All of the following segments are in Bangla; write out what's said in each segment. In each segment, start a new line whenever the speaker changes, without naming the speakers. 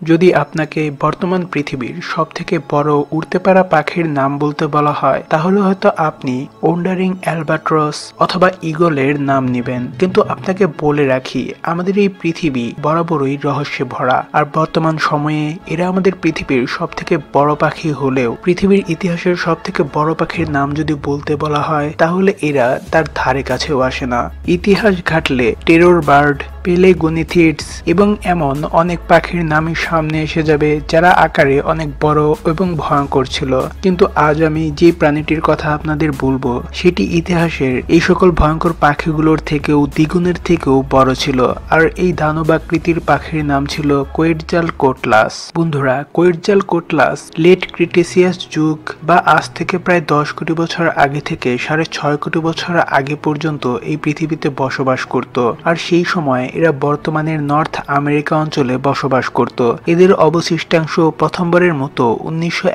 যদি আপনাকে বর্তমান পৃথিবীর সব থেকে বড় উড়তে পারা পাখির নাম বলতে বলা হয়, তাহলে হয়তো আপনি ওন্ডারিং অ্যালবাট্রস অথবা ইগলের নাম নেবেন। কিন্তু আপনাকে বলে রাখি, আমাদের এই পৃথিবী বরাবরই রহস্যে ভরা আর বর্তমান সময়ে এরা আমাদের পৃথিবীর সব থেকে বড় পাখি হলেও, পৃথিবীর ইতিহাসের সব থেকে বড় পাখির নাম যদি বলতে বলা হয়, তাহলে এরা তার ধারে কাছেও আসে না। ইতিহাস ঘাটলে টেরোর বার্ড পেলেগোনিথিডস এবং এমন অনেক পাখির নামই সামনে এসে যাবে, যারা আকারে অনেক বড় এবং ভয়ঙ্কর ছিল। কিন্তু আজ আমি যে প্রাণীটির কথা আপনাদের বলব, সেটি ইতিহাসের এই সকল ভয়ঙ্কর পাখিগুলোর থেকেও, দ্বিগুণের থেকেও বড় ছিল। আর এই দানবাকৃতির পাখির নাম ছিল কোয়েটজাল কোটলাস। বন্ধুরা, কোয়েটজাল কোটলাস লেট ক্রিটেসিয়াস যুগ বা আজ থেকে প্রায় দশ কোটি বছর আগে থেকে সাড়ে ছয় কোটি বছর আগে পর্যন্ত এই পৃথিবীতে বসবাস করত। আর সেই সময় এরা বর্তমানের নর্থ আমেরিকা অঞ্চলে বসবাস করত। এদের অবশিষ্টাংশ প্রথমবারের মতো উনিশশো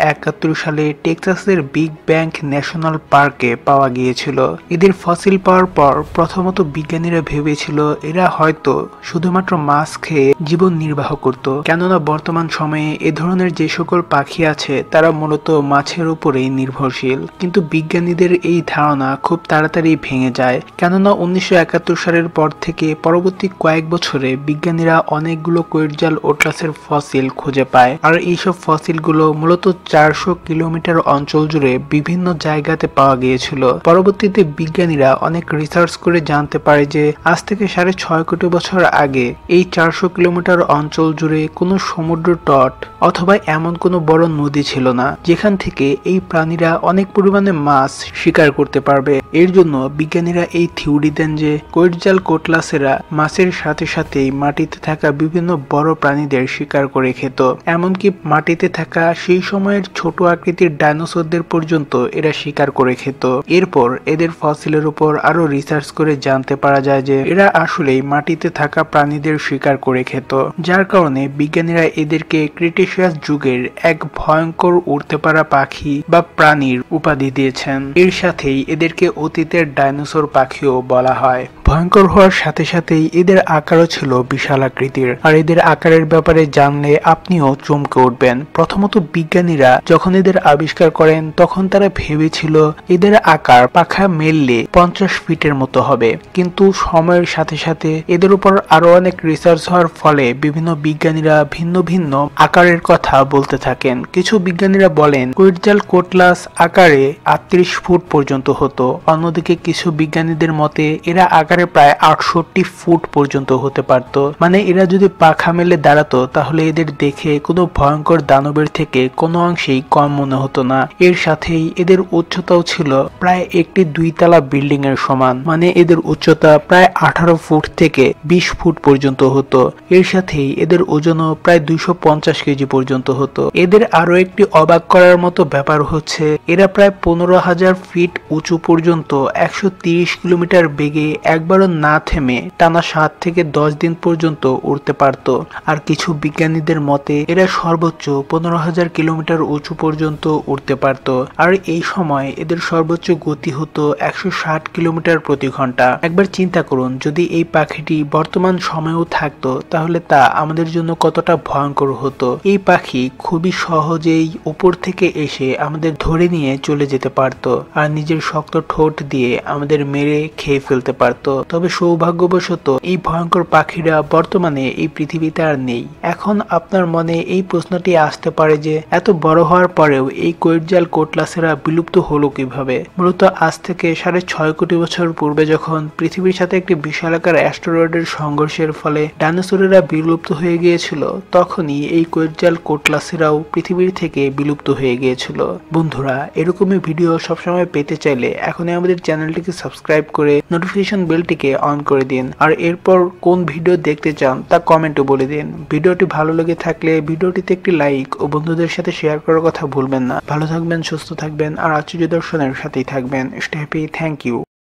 সালে টেক্সাসের বিগ ব্যাংক ন্যাশনাল পার্কে পাওয়া গিয়েছিল। এদের ফসিল পাওয়ার পর প্রথমত বিজ্ঞানীরা ভেবেছিল এরা হয়তো শুধুমাত্র মাছ খেয়ে জীবন নির্বাহ করত। কেননা বর্তমান সময়ে এ ধরনের যে সকল পাখি আছে, তারা মূলত মাছের উপরেই নির্ভরশীল। কিন্তু বিজ্ঞানীদের এই ধারণা খুব তাড়াতাড়ি ভেঙে যায়। কেননা উনিশশো একাত্তর সালের পর থেকে পরবর্তী কয়েক বছরে বিজ্ঞানীরা অনেকগুলো কোয়েটজাল ওটলাসের ফসিল খুঁজে পায়। আর এইসব ফসিলগুলো মূলত চারশো কিলোমিটার অঞ্চল জুড়ে বিভিন্ন জায়গাতে পাওয়া গিয়েছিল। পরবর্তীতে বিজ্ঞানীরা অনেক রিসার্চ করে জানতে পারে যে, আজ থেকে সাড়ে ছয় কোটি বছর আগে এই চারশো কিলোমিটার অঞ্চল জুড়ে কোনো সমুদ্র তট অথবা এমন কোনো বড় নদী ছিল না, যেখান থেকে এই প্রাণীরা অনেক পরিমাণে মাছ শিকার করতে পারবে। এর জন্য বিজ্ঞানীরা এই থিওরি দেন যে কোয়েটজাল কোটলাসেরা মাছের সাথে সাথেই মাটিতে থাকা বিভিন্ন বড় প্রাণীদের শিকার করে খেত। এমনকি মাটিতে থাকা সেই সময়ের ছোট আকৃতির ডাইনোসরদের পর্যন্ত এরা শিকার করে খেত। এরপর এদের ফসিলের উপর আরও রিসার্চ করে জানতে পারা যায় যে এরা আসলেই মাটিতে থাকা প্রাণীদের শিকার করে খেত। যার কারণে বিজ্ঞানীরা এদেরকে ক্রিটেশিয়াস যুগের এক ভয়ঙ্কর উড়তে পারা পাখি বা প্রাণীর উপাধি দিয়েছেন। এর সাথেই এদেরকে অতীতের ডাইনোসর পাখিও বলা হয়। ভয়ঙ্কর হওয়ার সাথে সাথেই এদের আকারও ছিল বিশাল আকৃতির। আর এদের আকারের ব্যাপারে জানলে আপনিও চমকে উঠবেন। প্রথমত বিজ্ঞানীরা যখন এদের আবিষ্কার করেন, তখন তারা ভেবেছিল এদের আকার পাখা মেললে পঞ্চাশ ফিটের মতো হবে। কিন্তু সময়ের সাথে সাথে এদের উপর আরও অনেক রিসার্চ হওয়ার ফলে বিভিন্ন বিজ্ঞানীরা ভিন্ন ভিন্ন আকারের কথা বলতে থাকেন। কিছু বিজ্ঞানীরা বলেন, কুইটজাল কোটলাস আকারে আটত্রিশ ফুট পর্যন্ত হতো। অন্যদিকে কিছু বিজ্ঞানীদের মতে, এরা আকারে প্রায় আটষট্টি ফুট পর্যন্ত হতে পারত। মানে এরা যদি পাখা মেলে দাঁড়াতো, তাহলে এদের দেখে কোনো ভয়ঙ্কর দানবের থেকে কোনো অংশেই কম মনে হতো না। এর সাথেই এদের উচ্চতাও ছিল প্রায় একটি দুইতলা বিল্ডিং এর সমান। মানে এদের উচ্চতা প্রায় আঠারো ফুট থেকে বিশ ফুট পর্যন্ত হতো। এর সাথেই এদের ওজনও প্রায় দুইশো পঞ্চাশ কেজি পর্যন্ত হতো। এদের আরও একটি অবাক করার মতো ব্যাপার হচ্ছে, এরা প্রায় পনেরো হাজার ফিট উঁচু পর্যন্ত একশো তিরিশ কিলোমিটার বেগে একবারও না থেমে টানা সাত থেকে দশ দিন পর্যন্ত উড়তে পারত। আর কিছু বিজ্ঞানীদের মতে, এরা সর্বোচ্চ পনেরো হাজার কিলোমিটার উঁচু পর্যন্ত উড়তে পারত। আর এই সময় এদের সর্বোচ্চ গতি হতো একশো ষাট কিলোমিটার প্রতি ঘণ্টা। একবার চিন্তা করুন, যদি এই পাখিটি বর্তমান সময়েও থাকতো, তাহলে তা আমাদের জন্য কতটা ভয়ঙ্কর হতো। এই পাখি খুবই সহজেই উপর থেকে এসে আমাদের ধরে নিয়ে চলে যেতে পারত, আর নিজের শক্ত ঠোঁট দিয়ে আমাদের মেরে খেয়ে ফেলতে পারত। তবে সৌভাগ্যবশত এই ভয়ঙ্কর পাখিরা বর্তমানে এই পৃথিবীতে আর নেই। এখন আপনার মনে এই প্রশ্নটি আসতে পারে যে, এত বড় হওয়ার পরেও এই কৈরজাল কোটলাসেরা বিলুপ্ত হলো কীভাবে? মূলত আজ থেকে সাড়ে ছয় কোটি বছর পূর্বে যখন পৃথিবীর সাথে একটি বিশালাকার অ্যাস্টেরয়েডের সংঘর্ষের ফলে ডাইনোসরেরা বিলুপ্ত হয়ে গিয়েছিল, তখনই এই কৈরজাল কোটলাসেরাও পৃথিবীর থেকে বিলুপ্ত হয়ে গিয়েছিল। বন্ধুরা, এরকমই ভিডিও সবসময় পেতে চাইলে এখনই আমাদের চ্যানেলটিকে সাবস্ক্রাইব করে নোটিফিকেশন বেলটিকে অন করে দিন। আর এরপর কোন ভিডিও দেখতে চান, তা কমেন্টও বলে দিন। ভিডিওটি ভালো লেগে থাকলে ভিডিওটিতে একটি লাইক ও বন্ধুদের সাথে শেয়ার করার কথা ভুলবেন না। ভালো থাকবেন, সুস্থ থাকবেন, আর আশ্চর্য দর্শনের সাথেই থাকবেন। Stay happy thank you